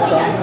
Gracias.